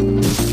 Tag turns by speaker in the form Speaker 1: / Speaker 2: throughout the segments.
Speaker 1: Música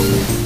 Speaker 2: Thank you.